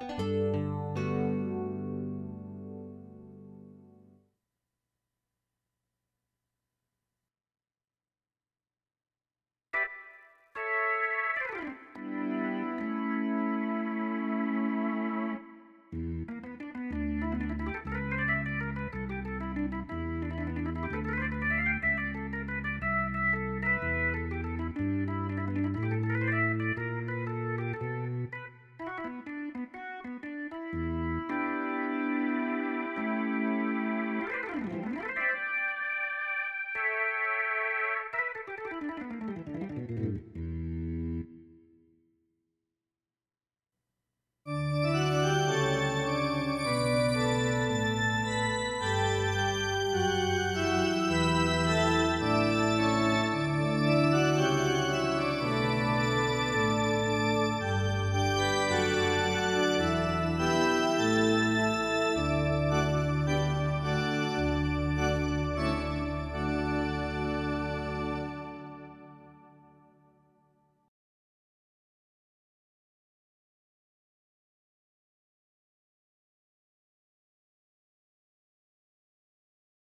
Música